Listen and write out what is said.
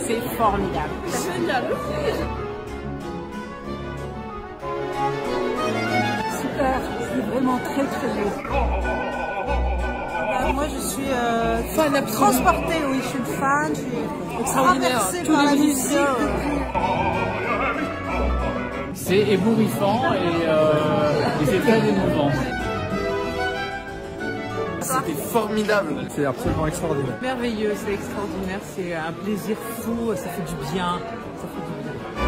c'est formidable. Super, c'est vraiment très très beau. Bah, moi je suis euh, Fan transportée, oui, je suis une fan, je suis Extraordinaire. par les la musique. musiciens, C'est ébouriffant et, euh, et c'est très émouvant. C'était formidable. C'est absolument extraordinaire. Merveilleux, c'est extraordinaire, c'est un plaisir fou, ça fait du bien. Ça fait du bien.